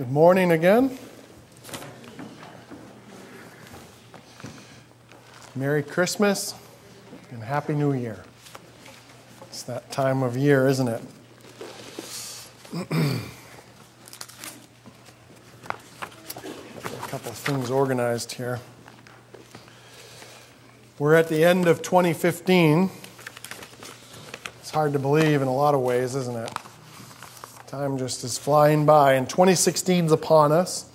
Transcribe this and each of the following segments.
Good morning again. Merry Christmas and Happy New Year. It's that time of year, isn't it? A couple of things organized here. We're at the end of 2015. It's hard to believe in a lot of ways, isn't it? Time just is flying by, and 2016 is upon us.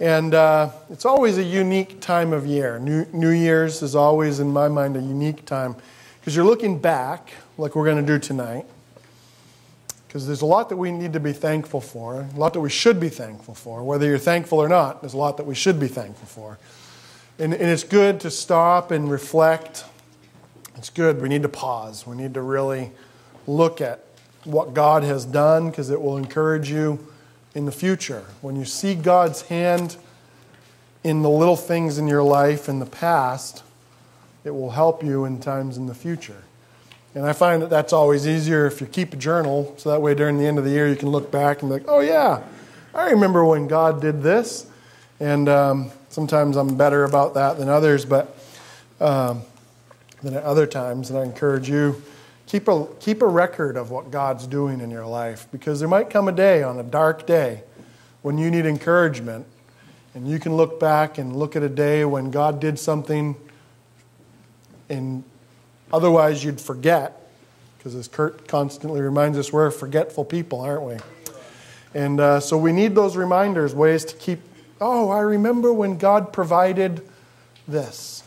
And uh, it's always a unique time of year. New, New Year's is always, in my mind, a unique time because you're looking back, like we're going to do tonight, because there's a lot that we need to be thankful for, a lot that we should be thankful for. Whether you're thankful or not, there's a lot that we should be thankful for. And, and it's good to stop and reflect. It's good. We need to pause. We need to really look at what God has done because it will encourage you in the future. When you see God's hand in the little things in your life in the past, it will help you in times in the future. And I find that that's always easier if you keep a journal, so that way during the end of the year you can look back and be like, oh, yeah, I remember when God did this. And um, sometimes I'm better about that than others, but um, than at other times. And I encourage you keep a keep a record of what God's doing in your life, because there might come a day on a dark day when you need encouragement, and you can look back and look at a day when God did something, and Otherwise, you'd forget, because as Kurt constantly reminds us, we're forgetful people, aren't we? And uh, so we need those reminders, ways to keep, oh, I remember when God provided this.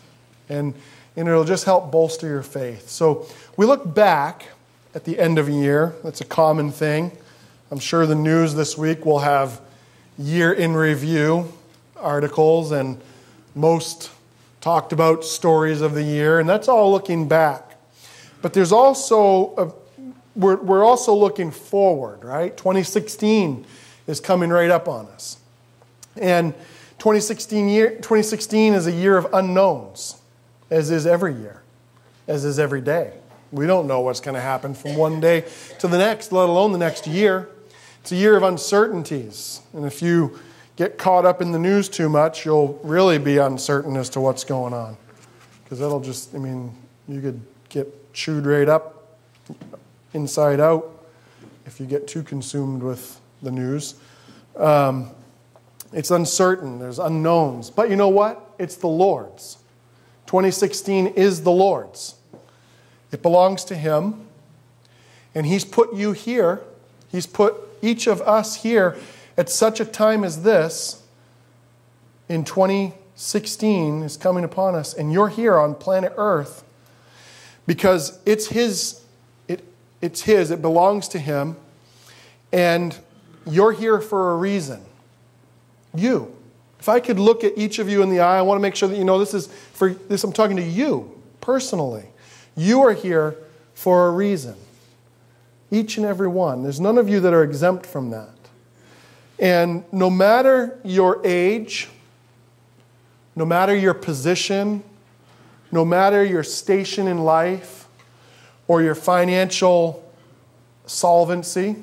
And, and it'll just help bolster your faith. So we look back at the end of a year. That's a common thing. I'm sure the news this week will have year in review articles and most talked about stories of the year, and that's all looking back. But there's also, a, we're, we're also looking forward, right? 2016 is coming right up on us. And 2016, year, 2016 is a year of unknowns, as is every year, as is every day. We don't know what's going to happen from one day to the next, let alone the next year. It's a year of uncertainties. And if you get caught up in the news too much, you'll really be uncertain as to what's going on. Because that'll just, I mean, you could get chewed right up inside out if you get too consumed with the news. Um, it's uncertain, there's unknowns. But you know what? It's the Lord's. 2016 is the Lord's. It belongs to Him. And He's put you here, He's put each of us here at such a time as this, in 2016, is coming upon us, and you're here on planet Earth because it's His, it, it's His, it belongs to Him, and you're here for a reason. You. If I could look at each of you in the eye, I want to make sure that you know this is for this, I'm talking to you personally. You are here for a reason. Each and every one. There's none of you that are exempt from that. And no matter your age, no matter your position, no matter your station in life, or your financial solvency,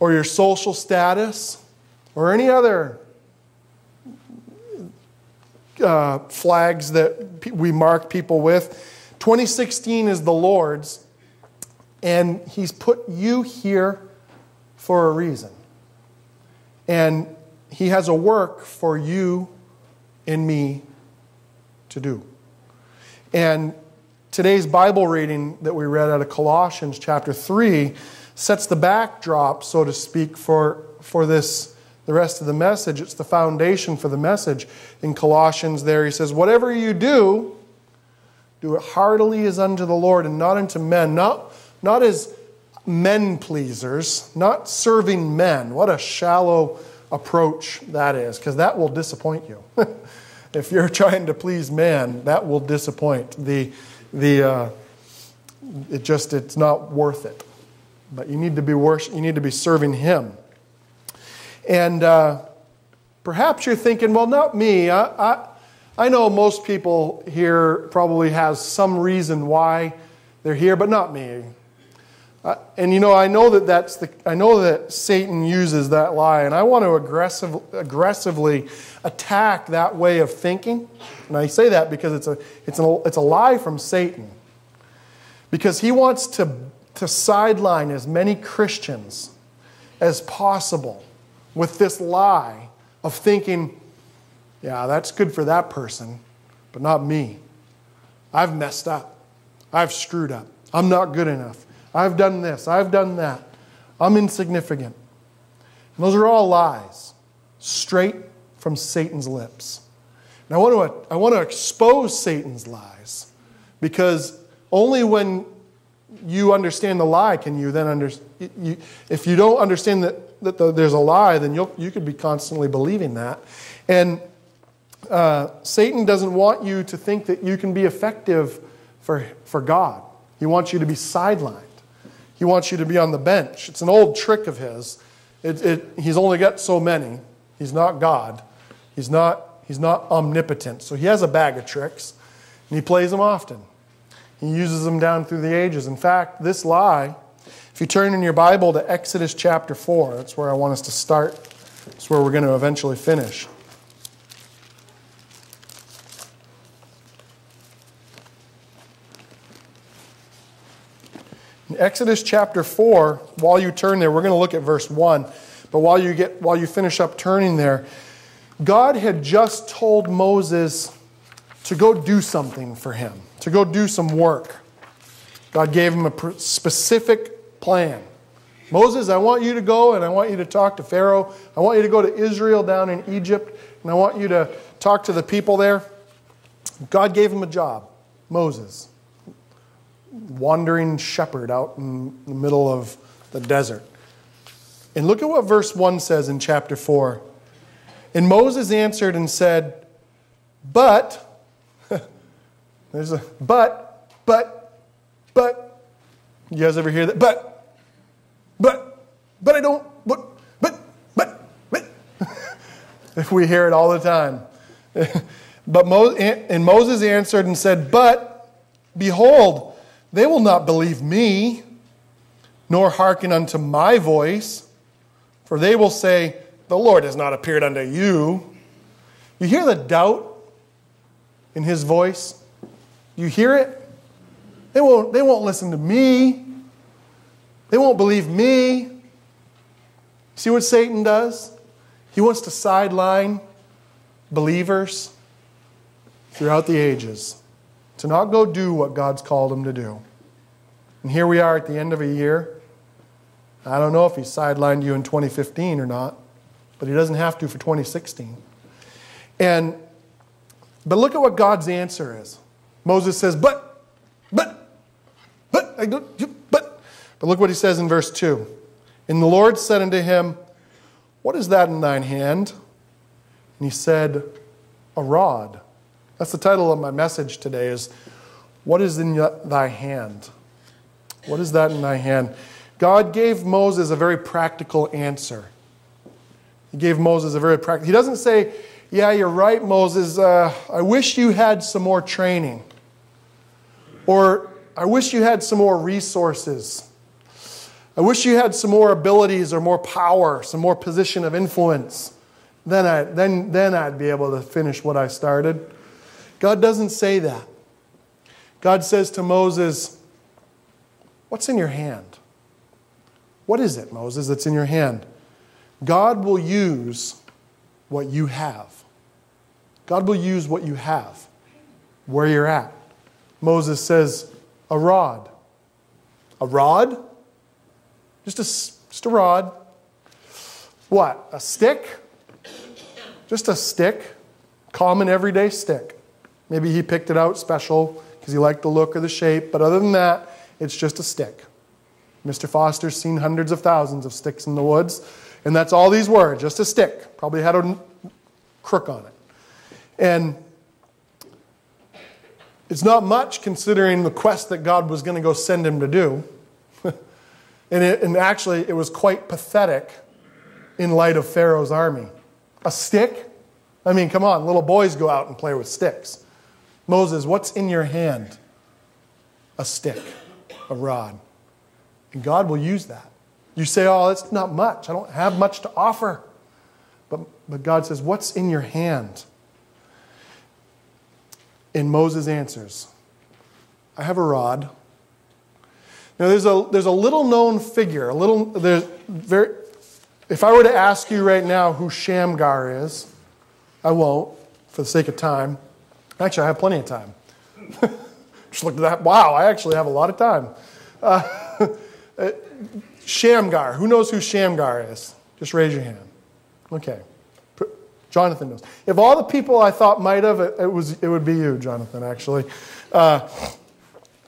or your social status, or any other uh, flags that we mark people with, 2016 is the Lord's, and He's put you here for a reason. And He has a work for you and me to do. And today's Bible reading that we read out of Colossians chapter 3 sets the backdrop, so to speak, for, for this the rest of the message. It's the foundation for the message. In Colossians, there he says, Whatever you do, do it heartily as unto the Lord and not unto men, not, not as men pleasers, not serving men. What a shallow approach that is, because that will disappoint you. if you're trying to please man, that will disappoint. The, the, uh, it just, it's not worth it. But you need to be worship, you need to be serving him. And uh, perhaps you're thinking, well, not me. I, I, I know most people here probably has some reason why they're here, but not me. Uh, and you know, I know that that's the, I know that Satan uses that lie, and I want to aggressive, aggressively attack that way of thinking. And I say that because it's a, it's a, it's a lie from Satan. Because he wants to, to sideline as many Christians as possible with this lie of thinking, yeah, that's good for that person, but not me. I've messed up. I've screwed up. I'm not good enough. I've done this. I've done that. I'm insignificant. And those are all lies, straight from Satan's lips. And I want to, I want to expose Satan's lies because only when you understand the lie can you then understand. You, if you don't understand that, that the, there's a lie, then you'll, you could be constantly believing that. And uh, Satan doesn't want you to think that you can be effective for, for God. He wants you to be sidelined. He wants you to be on the bench. It's an old trick of his. It, it, he's only got so many. He's not God. He's not, he's not omnipotent. So he has a bag of tricks, and he plays them often. He uses them down through the ages. In fact, this lie, if you turn in your Bible to Exodus chapter 4, that's where I want us to start. That's where we're going to eventually finish. In Exodus chapter 4, while you turn there, we're going to look at verse 1. But while you, get, while you finish up turning there, God had just told Moses to go do something for him, to go do some work. God gave him a specific plan. Moses, I want you to go and I want you to talk to Pharaoh. I want you to go to Israel down in Egypt and I want you to talk to the people there. God gave him a job, Moses wandering shepherd out in the middle of the desert. And look at what verse 1 says in chapter 4. And Moses answered and said, But, there's a but, but, but, you guys ever hear that? But, but, but I don't, but, but, but, but. if we hear it all the time. but Mo- and Moses answered and said, But, behold, they will not believe me, nor hearken unto my voice, for they will say, The Lord has not appeared unto you. You hear the doubt in his voice? You hear it? They won't, they won't listen to me. They won't believe me. See what Satan does? He wants to sideline believers throughout the ages to not go do what God's called him to do. And here we are at the end of a year. I don't know if he sidelined you in 2015 or not, but he doesn't have to for 2016. And but look at what God's answer is. Moses says, "But, but, but, I don't, but." But look what he says in verse two. And the Lord said unto him, "What is that in thine hand?" And he said, "A rod." That's the title of my message today is What is in thy hand? What is that in thy hand? God gave Moses a very practical answer. He gave Moses a very practical. He doesn't say, "Yeah, you're right, Moses. Uh, I wish you had some more training." Or, "I wish you had some more resources." I wish you had some more abilities or more power, some more position of influence. Then, I, then, then I'd be able to finish what I started. God doesn't say that. God says to Moses, What's in your hand? What is it, Moses, that's in your hand? God will use what you have. God will use what you have where you're at. Moses says, A rod. A rod? Just a, just a rod. What? A stick? Just a stick. Common everyday stick. Maybe he picked it out special because he liked the look or the shape, but other than that, it's just a stick. Mr. Foster's seen hundreds of thousands of sticks in the woods, and that's all these were just a stick. Probably had a crook on it. And it's not much considering the quest that God was going to go send him to do. and, it, and actually, it was quite pathetic in light of Pharaoh's army. A stick? I mean, come on, little boys go out and play with sticks. Moses, what's in your hand? A stick, a rod. And God will use that. You say, oh, that's not much. I don't have much to offer. But, but God says, what's in your hand? And Moses answers, I have a rod. Now, there's a, there's a little known figure, a little, there's very, if I were to ask you right now who Shamgar is, I won't for the sake of time. Actually, I have plenty of time. Just looked at that. Wow, I actually have a lot of time. Uh, Shamgar. Who knows who Shamgar is? Just raise your hand. Okay. Jonathan knows. If all the people I thought might have, it, it was, it would be you, Jonathan, actually. Uh,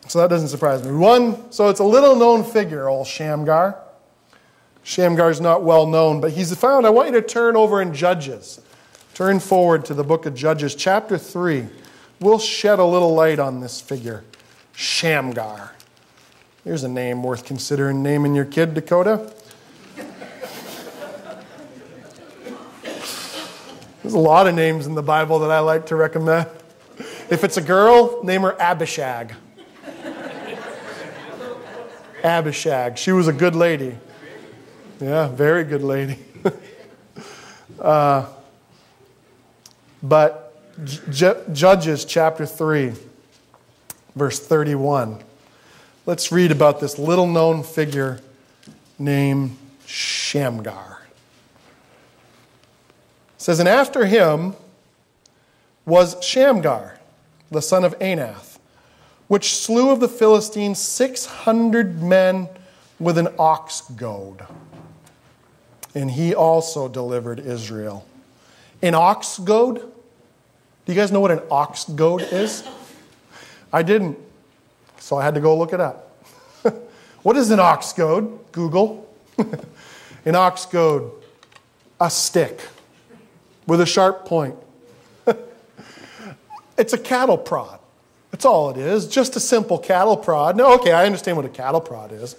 so that doesn't surprise me. One, so it's a little known figure, old Shamgar. Shamgar is not well known, but he's found. I want you to turn over in Judges. Turn forward to the book of Judges, chapter 3. We'll shed a little light on this figure, Shamgar. Here's a name worth considering naming your kid, Dakota. There's a lot of names in the Bible that I like to recommend. If it's a girl, name her Abishag. Abishag. She was a good lady. Yeah, very good lady. uh, but J- Judges chapter 3, verse 31. Let's read about this little known figure named Shamgar. It says, And after him was Shamgar, the son of Anath, which slew of the Philistines 600 men with an ox goad. And he also delivered Israel. An ox goad? Do you guys know what an ox goad is? I didn't. So I had to go look it up. what is an ox goad? Google. an ox goad, a stick with a sharp point. it's a cattle prod. That's all it is. Just a simple cattle prod. No, okay, I understand what a cattle prod is.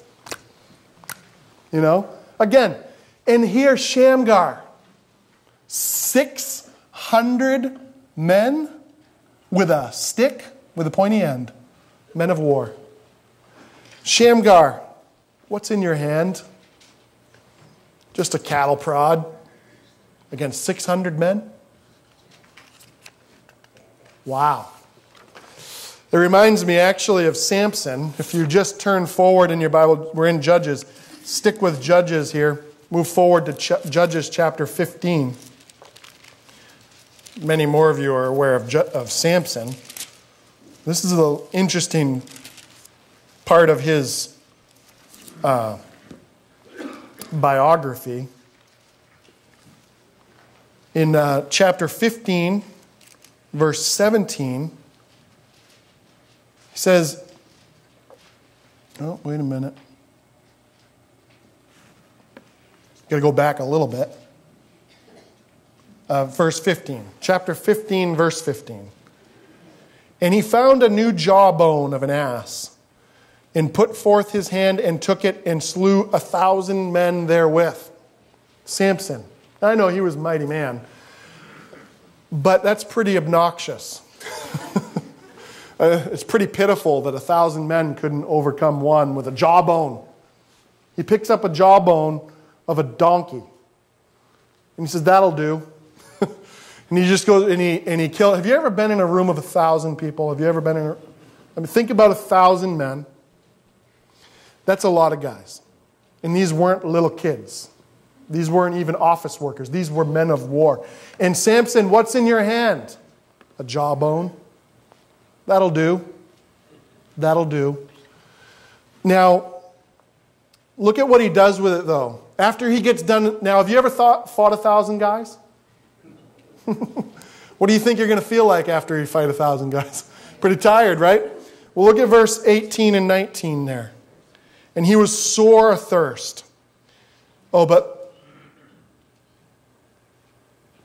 You know? Again, and here Shamgar, 600 men with a stick with a pointy end men of war. Shamgar, what's in your hand? Just a cattle prod against 600 men? Wow. It reminds me actually of Samson. If you just turn forward in your Bible, we're in Judges. Stick with Judges here. Move forward to Ch- Judges chapter 15. Many more of you are aware of, of Samson. This is an interesting part of his uh, biography. In uh, chapter 15, verse 17, he says, Oh, wait a minute. Got to go back a little bit. Uh, verse 15, chapter 15, verse 15. And he found a new jawbone of an ass, and put forth his hand and took it and slew a thousand men therewith. Samson. I know he was a mighty man, but that's pretty obnoxious. uh, it's pretty pitiful that a thousand men couldn't overcome one with a jawbone. He picks up a jawbone of a donkey. And he says, That'll do. And he just goes and he, and he kills. Have you ever been in a room of a thousand people? Have you ever been in a, I mean, think about a thousand men. That's a lot of guys. And these weren't little kids. These weren't even office workers. These were men of war. And Samson, what's in your hand? A jawbone. That'll do. That'll do. Now, look at what he does with it, though. After he gets done, now, have you ever thought, fought a thousand guys? what do you think you're going to feel like after you fight a thousand guys? Pretty tired, right? Well, look at verse 18 and 19 there. And he was sore athirst. Oh, but.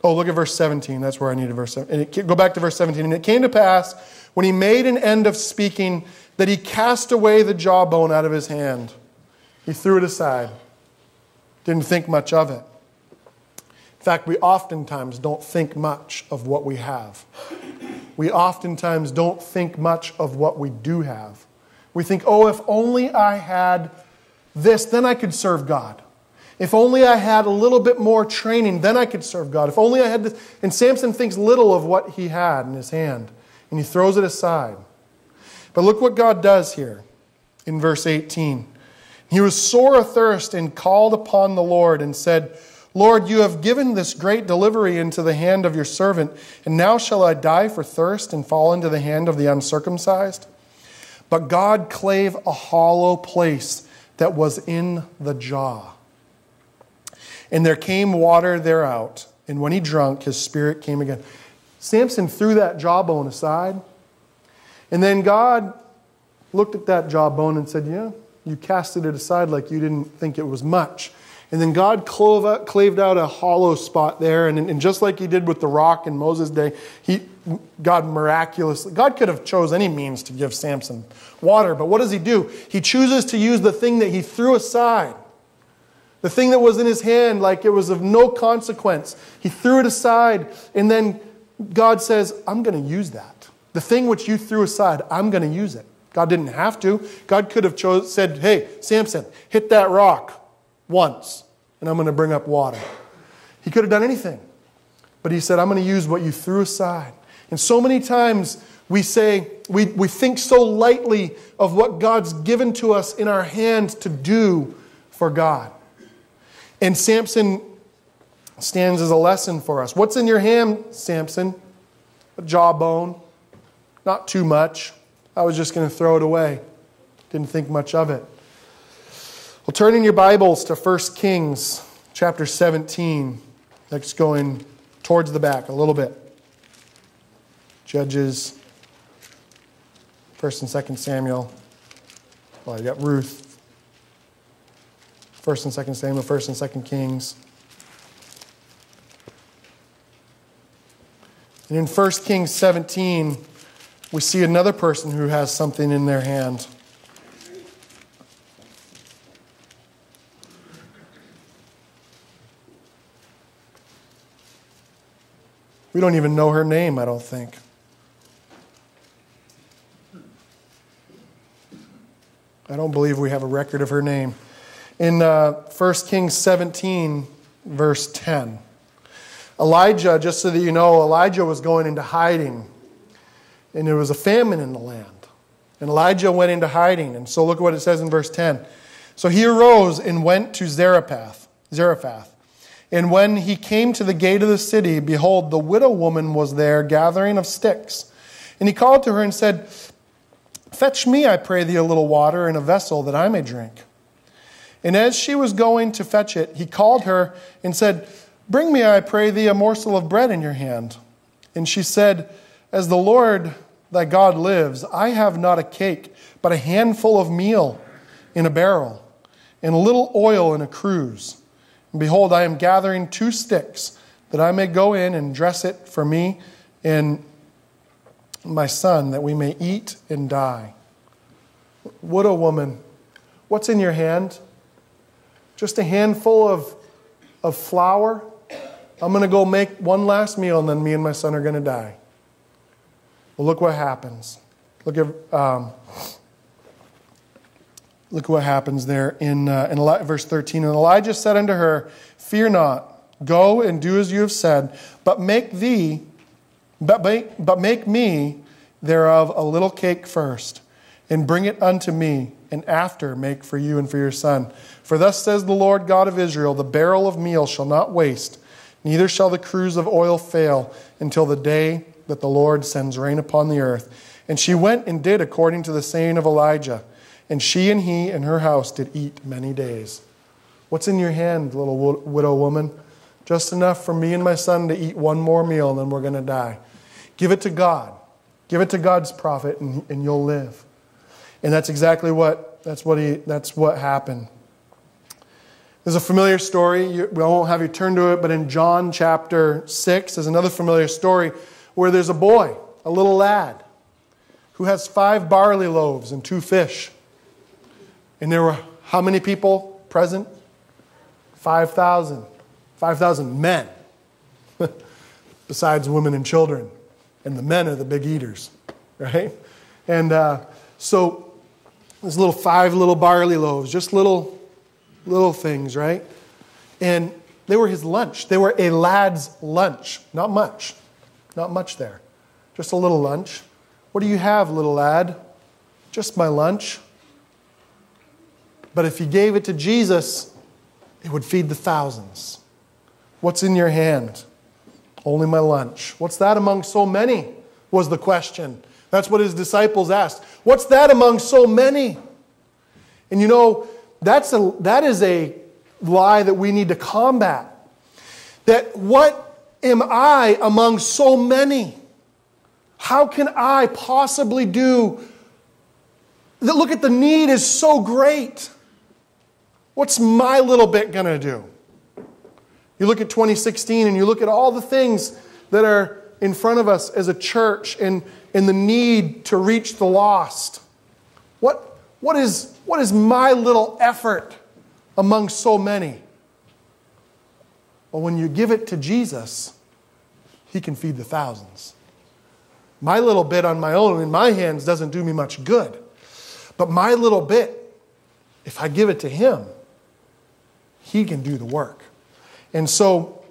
Oh, look at verse 17. That's where I needed verse 17. And it, go back to verse 17. And it came to pass, when he made an end of speaking, that he cast away the jawbone out of his hand. He threw it aside. Didn't think much of it. Fact, we oftentimes don't think much of what we have. We oftentimes don't think much of what we do have. We think, oh, if only I had this, then I could serve God. If only I had a little bit more training, then I could serve God. If only I had this. And Samson thinks little of what he had in his hand, and he throws it aside. But look what God does here in verse 18. He was sore athirst and called upon the Lord and said, Lord, you have given this great delivery into the hand of your servant, and now shall I die for thirst and fall into the hand of the uncircumcised? But God clave a hollow place that was in the jaw. And there came water thereout, and when he drunk, his spirit came again. Samson threw that jawbone aside, and then God looked at that jawbone and said, Yeah, you casted it aside like you didn't think it was much. And then God clove claved out a hollow spot there, and, and just like He did with the rock in Moses' day, He, God miraculously, God could have chose any means to give Samson water, but what does He do? He chooses to use the thing that He threw aside, the thing that was in His hand, like it was of no consequence. He threw it aside, and then God says, "I'm going to use that. The thing which you threw aside, I'm going to use it." God didn't have to. God could have chose, said, "Hey, Samson, hit that rock." Once, and I'm going to bring up water. He could have done anything, but he said, I'm going to use what you threw aside. And so many times we say, we, we think so lightly of what God's given to us in our hands to do for God. And Samson stands as a lesson for us. What's in your hand, Samson? A jawbone. Not too much. I was just going to throw it away. Didn't think much of it. Well, turn in your Bibles to 1 Kings chapter 17. Let's towards the back a little bit. Judges, 1st and 2nd Samuel. Well, you got Ruth. 1st and 2nd Samuel, 1st and 2nd Kings. And in 1 Kings 17, we see another person who has something in their hand. We don't even know her name, I don't think. I don't believe we have a record of her name. In uh, 1 Kings 17, verse 10, Elijah, just so that you know, Elijah was going into hiding, and there was a famine in the land. And Elijah went into hiding. And so look at what it says in verse 10. So he arose and went to Zarephath. Zarephath. And when he came to the gate of the city, behold, the widow woman was there gathering of sticks. And he called to her and said, Fetch me, I pray thee, a little water in a vessel that I may drink. And as she was going to fetch it, he called her and said, Bring me, I pray thee, a morsel of bread in your hand. And she said, As the Lord thy God lives, I have not a cake, but a handful of meal in a barrel, and a little oil in a cruse. And behold, I am gathering two sticks, that I may go in and dress it for me and my son, that we may eat and die. What Widow woman, what's in your hand? Just a handful of, of flour? I'm going to go make one last meal, and then me and my son are going to die. Well, look what happens. Look at. Um, Look what happens there in, uh, in verse 13. And Elijah said unto her, Fear not, go and do as you have said, but make thee, but make, but make me thereof a little cake first, and bring it unto me, and after make for you and for your son. For thus says the Lord God of Israel The barrel of meal shall not waste, neither shall the cruse of oil fail, until the day that the Lord sends rain upon the earth. And she went and did according to the saying of Elijah. And she and he and her house did eat many days. What's in your hand, little widow woman? Just enough for me and my son to eat one more meal, and then we're going to die. Give it to God. Give it to God's prophet, and, and you'll live. And that's exactly what that's what he that's what happened. There's a familiar story. We won't have you turn to it, but in John chapter six, there's another familiar story where there's a boy, a little lad, who has five barley loaves and two fish. And there were how many people present? 5,000. 5,000 men, besides women and children. And the men are the big eaters, right? And uh, so, these little five little barley loaves, just little little things, right? And they were his lunch. They were a lad's lunch. Not much. Not much there. Just a little lunch. What do you have, little lad? Just my lunch. But if you gave it to Jesus, it would feed the thousands. What's in your hand? Only my lunch. What's that among so many? Was the question. That's what his disciples asked. What's that among so many? And you know, that's a, that is a lie that we need to combat. That what am I among so many? How can I possibly do that? Look at the need is so great. What's my little bit going to do? You look at 2016 and you look at all the things that are in front of us as a church and, and the need to reach the lost. What, what, is, what is my little effort among so many? Well, when you give it to Jesus, He can feed the thousands. My little bit on my own in my hands doesn't do me much good. But my little bit, if I give it to Him, He can do the work. And so,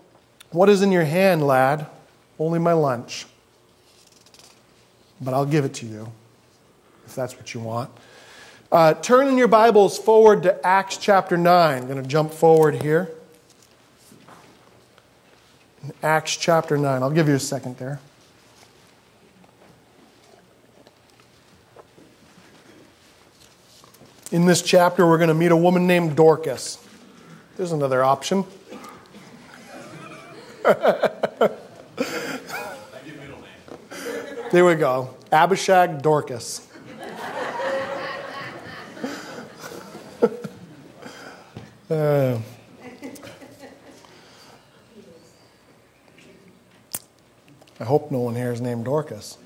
what is in your hand, lad? Only my lunch. But I'll give it to you if that's what you want. Uh, turn in your Bibles forward to Acts chapter 9. I'm going to jump forward here. In Acts chapter 9. I'll give you a second there. In this chapter, we're going to meet a woman named Dorcas. There's another option. there we go. Abishag Dorcas. uh, I hope no one here is named Dorcas.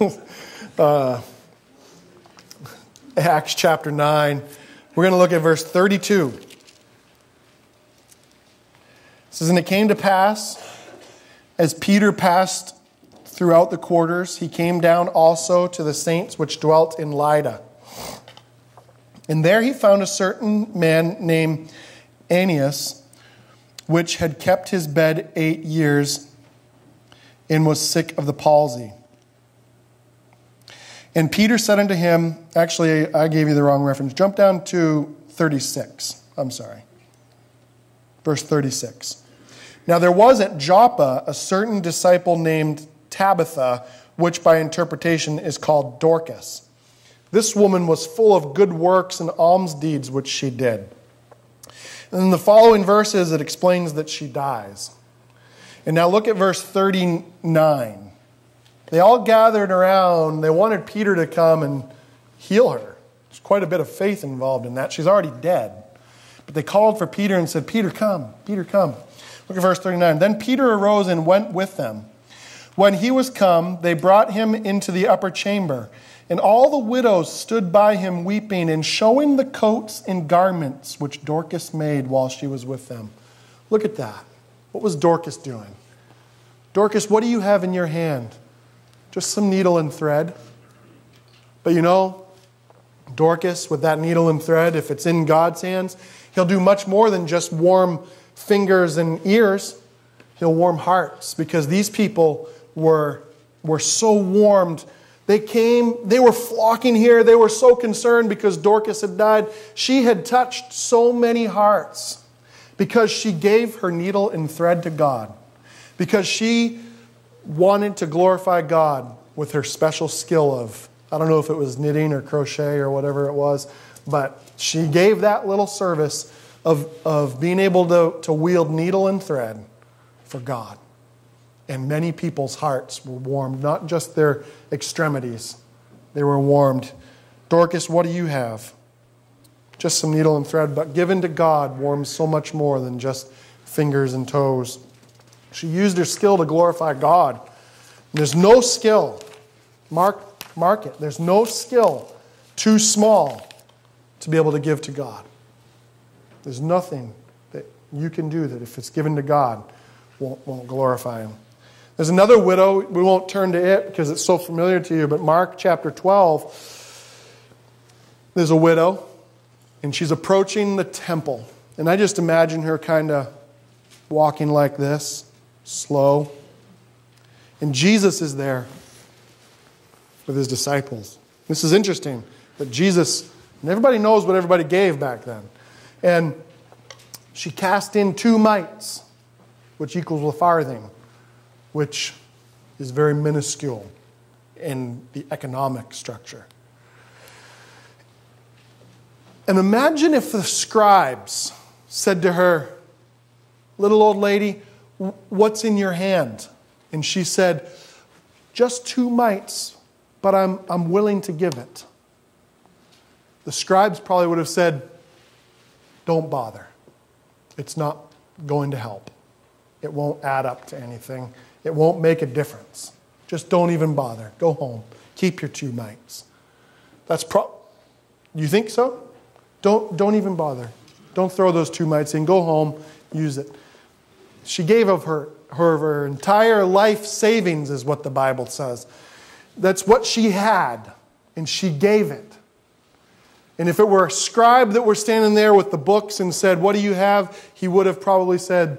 uh, Acts chapter 9. We're going to look at verse 32 says, And it came to pass, as Peter passed throughout the quarters, he came down also to the saints which dwelt in Lydda. And there he found a certain man named Aeneas, which had kept his bed eight years and was sick of the palsy. And Peter said unto him, actually, I gave you the wrong reference. Jump down to 36. I'm sorry. Verse 36. Now there was at Joppa a certain disciple named Tabitha, which by interpretation is called Dorcas. This woman was full of good works and alms deeds which she did. And in the following verses, it explains that she dies. And now look at verse 39. They all gathered around. They wanted Peter to come and heal her. There's quite a bit of faith involved in that. She's already dead. But they called for Peter and said, Peter, come. Peter, come. Look at verse 39. Then Peter arose and went with them. When he was come, they brought him into the upper chamber. And all the widows stood by him weeping and showing the coats and garments which Dorcas made while she was with them. Look at that. What was Dorcas doing? Dorcas, what do you have in your hand? Just some needle and thread. But you know, Dorcas, with that needle and thread, if it's in God's hands, he'll do much more than just warm fingers and ears, he'll warm hearts because these people were, were so warmed. They came, they were flocking here. They were so concerned because Dorcas had died. She had touched so many hearts because she gave her needle and thread to God, because she wanted to glorify God with her special skill of, I don't know if it was knitting or crochet or whatever it was, but she gave that little service of, of being able to, to wield needle and thread for God. And many people's hearts were warmed, not just their extremities, they were warmed. Dorcas, what do you have? Just some needle and thread, but given to God warms so much more than just fingers and toes. She used her skill to glorify God. There's no skill, mark, mark it, there's no skill too small to be able to give to God. There's nothing that you can do that, if it's given to God, won't, won't glorify Him. There's another widow. We won't turn to it because it's so familiar to you, but Mark chapter 12. There's a widow, and she's approaching the temple. And I just imagine her kind of walking like this, slow. And Jesus is there with his disciples. This is interesting that Jesus, and everybody knows what everybody gave back then. And she cast in two mites, which equals a farthing, which is very minuscule in the economic structure. And imagine if the scribes said to her, Little old lady, what's in your hand? And she said, Just two mites, but I'm, I'm willing to give it. The scribes probably would have said, Don't bother. It's not going to help. It won't add up to anything, it won't make a difference. Just don't even bother. Go home. Keep your two mites. That's pro. You think so? Don't, don't even bother. Don't throw those two mites in. Go home, use it. She gave of her, her, her entire life savings, is what the Bible says. That's what she had, and she gave it. And if it were a scribe that were standing there with the books and said, What do you have? he would have probably said,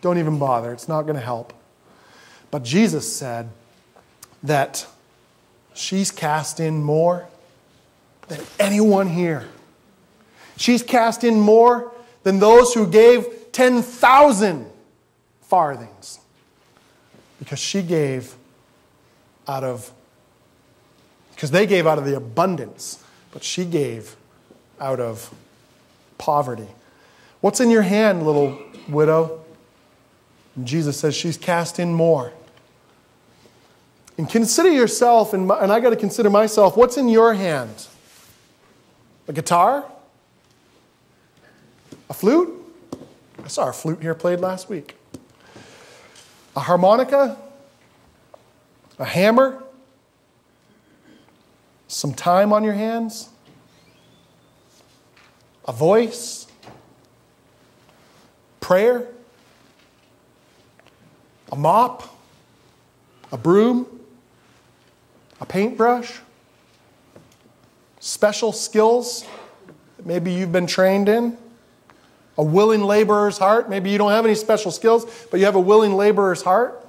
Don't even bother. It's not going to help. But Jesus said that she's cast in more than anyone here. She's cast in more than those who gave 10,000 farthings because she gave out of, because they gave out of the abundance, but she gave out of poverty. What's in your hand, little widow? And Jesus says she's cast in more. And consider yourself, and, my, and I got to consider myself, what's in your hand? A guitar? A flute? I saw a flute here played last week. A harmonica? A hammer? Some time on your hands? A voice? Prayer? A mop? A broom? A paintbrush? Special skills that maybe you've been trained in? A willing laborer's heart. Maybe you don't have any special skills, but you have a willing laborer's heart.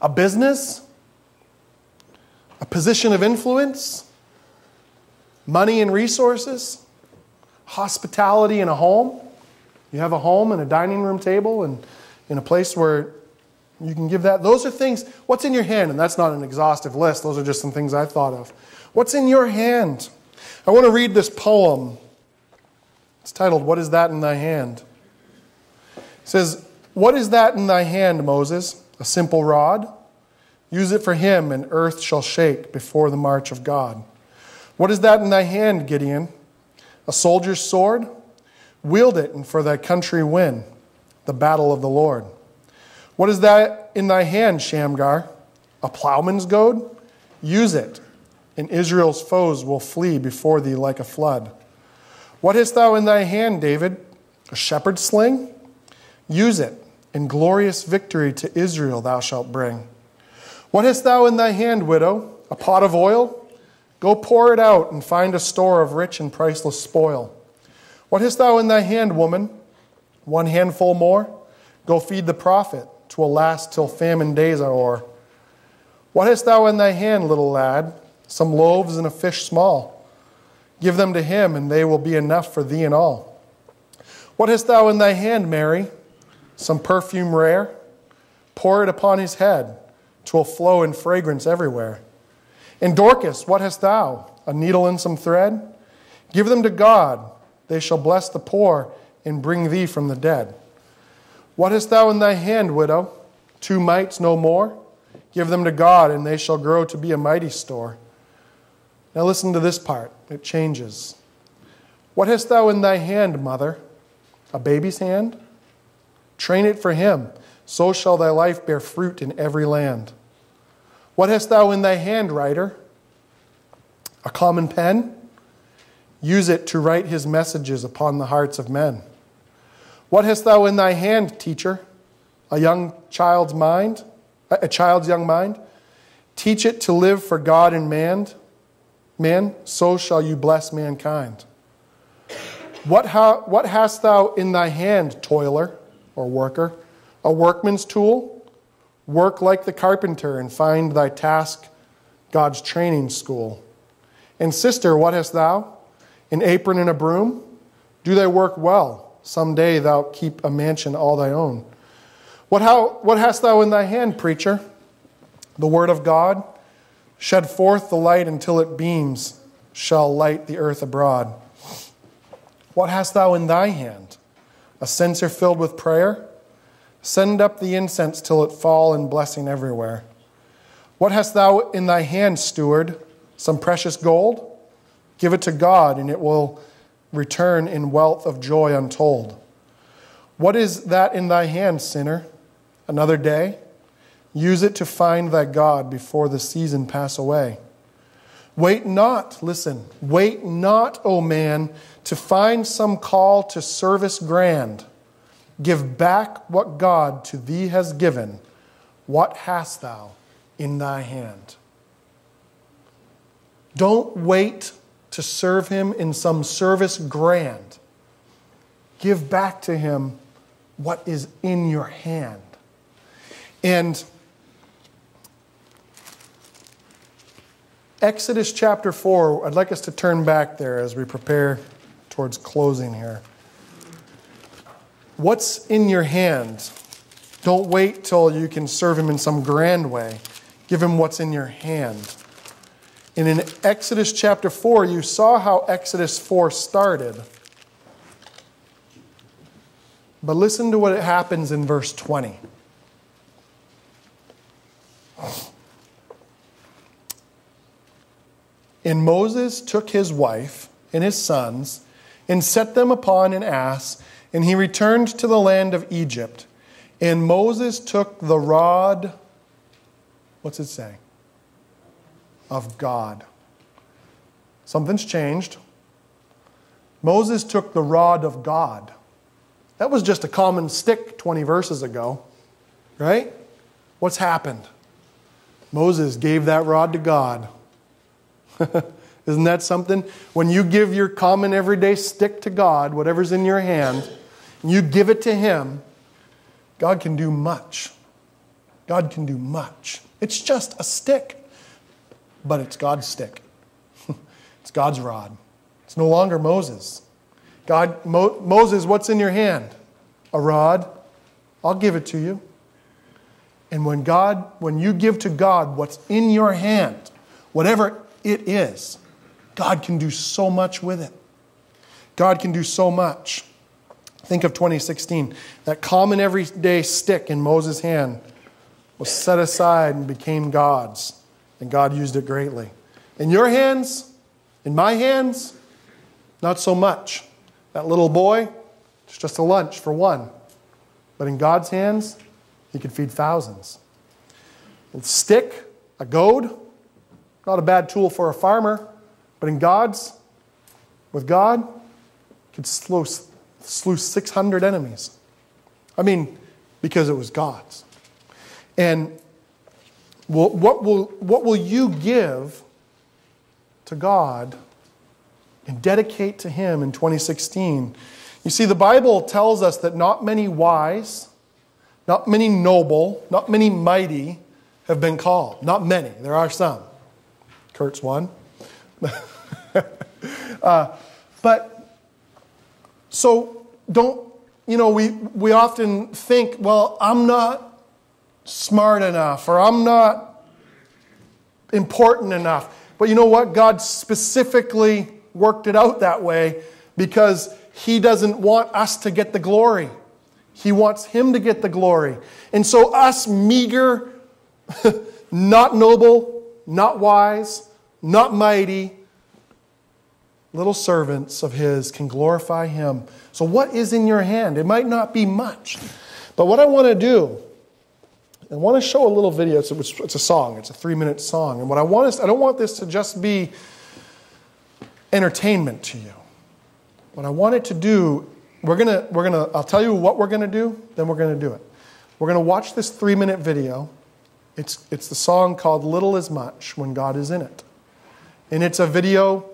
A business. A position of influence. Money and resources. Hospitality in a home. You have a home and a dining room table and in a place where you can give that. Those are things, what's in your hand? And that's not an exhaustive list, those are just some things I thought of. What's in your hand? I want to read this poem it's titled, What is That in Thy Hand? It says, What is that in thy hand, Moses? A simple rod? Use it for him, and earth shall shake before the march of God. What is that in thy hand, Gideon? A soldier's sword? Wield it, and for thy country win the battle of the Lord. What is that in thy hand, Shamgar? A plowman's goad? Use it, and Israel's foes will flee before thee like a flood. What hast thou in thy hand, David? A shepherd's sling? Use it, and glorious victory to Israel thou shalt bring. What hast thou in thy hand, widow? A pot of oil? Go pour it out and find a store of rich and priceless spoil. What hast thou in thy hand, woman? One handful more? Go feed the prophet, twill last till famine days are o'er. What hast thou in thy hand, little lad? Some loaves and a fish small. Give them to him, and they will be enough for thee and all. What hast thou in thy hand, Mary? Some perfume rare? Pour it upon his head. Twill flow in fragrance everywhere. And Dorcas, what hast thou? A needle and some thread? Give them to God. They shall bless the poor and bring thee from the dead. What hast thou in thy hand, widow? Two mites, no more? Give them to God, and they shall grow to be a mighty store. Now listen to this part, it changes. What hast thou in thy hand, mother? A baby's hand? Train it for him, so shall thy life bear fruit in every land. What hast thou in thy hand, writer? A common pen? Use it to write his messages upon the hearts of men. What hast thou in thy hand, teacher? A young child's mind? A child's young mind? Teach it to live for God and man man, so shall you bless mankind. What, ha- what hast thou in thy hand, toiler or worker? A workman's tool? Work like the carpenter and find thy task God's training school. And sister, what hast thou? An apron and a broom? Do thy work well. Some day thou keep a mansion all thy own. What, how, what hast thou in thy hand, preacher? The word of God? Shed forth the light until it beams, shall light the earth abroad. What hast thou in thy hand? A censer filled with prayer? Send up the incense till it fall in blessing everywhere. What hast thou in thy hand, steward? Some precious gold? Give it to God, and it will return in wealth of joy untold. What is that in thy hand, sinner? Another day? Use it to find thy God before the season pass away. Wait not, listen, wait not, O man, to find some call to service grand. Give back what God to thee has given. What hast thou in thy hand? Don't wait to serve him in some service grand. Give back to him what is in your hand. And Exodus chapter 4, I'd like us to turn back there as we prepare towards closing here. What's in your hand? Don't wait till you can serve him in some grand way. Give him what's in your hand. And in Exodus chapter 4, you saw how Exodus 4 started. But listen to what happens in verse 20. And Moses took his wife and his sons and set them upon an ass, and he returned to the land of Egypt. And Moses took the rod, what's it say? Of God. Something's changed. Moses took the rod of God. That was just a common stick 20 verses ago, right? What's happened? Moses gave that rod to God. Isn't that something? When you give your common everyday stick to God, whatever's in your hand, and you give it to Him, God can do much. God can do much. It's just a stick, but it's God's stick. it's God's rod. It's no longer Moses. God, Mo, Moses, what's in your hand? A rod. I'll give it to you. And when God, when you give to God what's in your hand, whatever it is, God can do so much with it. God can do so much. Think of 2016. That common everyday stick in Moses' hand was set aside and became God's, and God used it greatly. In your hands, in my hands, not so much. That little boy, it's just a lunch for one. But in God's hands, he could feed thousands. A stick, a goad, not a bad tool for a farmer, but in God's, with God, could slew, slew 600 enemies. I mean, because it was God's. And what will, what will you give to God and dedicate to Him in 2016? You see, the Bible tells us that not many wise, not many noble, not many mighty have been called. Not many. There are some. Kurt's one. uh, but so don't, you know, we, we often think, well, I'm not smart enough or I'm not important enough. But you know what? God specifically worked it out that way because He doesn't want us to get the glory. He wants Him to get the glory. And so, us meager, not noble, not wise, not mighty, little servants of His can glorify Him. So, what is in your hand? It might not be much. But what I want to do, I want to show a little video. It's a, it's a song, it's a three minute song. And what I want is, I don't want this to just be entertainment to you. What I want it to do, we're going to, we're going to, I'll tell you what we're going to do, then we're going to do it. We're going to watch this three minute video. It's, it's the song called Little Is Much when God is in it. And it's a video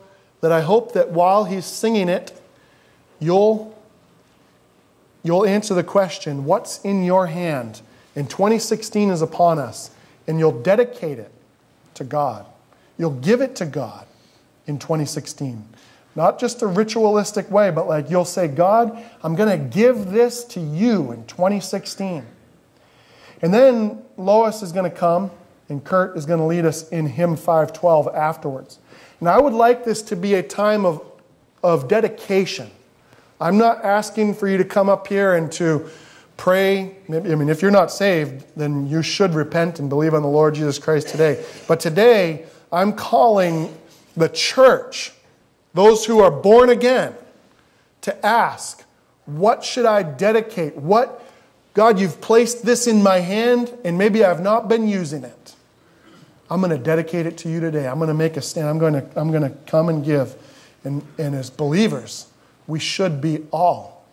that I hope that while he's singing it, you'll, you'll answer the question what's in your hand? And 2016 is upon us, and you'll dedicate it to God. You'll give it to God in 2016. Not just a ritualistic way, but like you'll say, God, I'm going to give this to you in 2016. And then Lois is going to come, and Kurt is going to lead us in hymn 512 afterwards. And I would like this to be a time of, of dedication. I'm not asking for you to come up here and to pray. I mean, if you're not saved, then you should repent and believe on the Lord Jesus Christ today. But today, I'm calling the church, those who are born again, to ask, what should I dedicate? What, God, you've placed this in my hand, and maybe I've not been using it. I'm going to dedicate it to you today. I'm going to make a stand. I'm going to, I'm going to come and give. And, and as believers, we should be all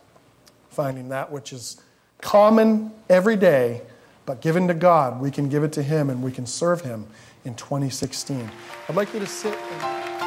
finding that which is common every day, but given to God, we can give it to Him and we can serve Him in 2016. I'd like you to sit. And-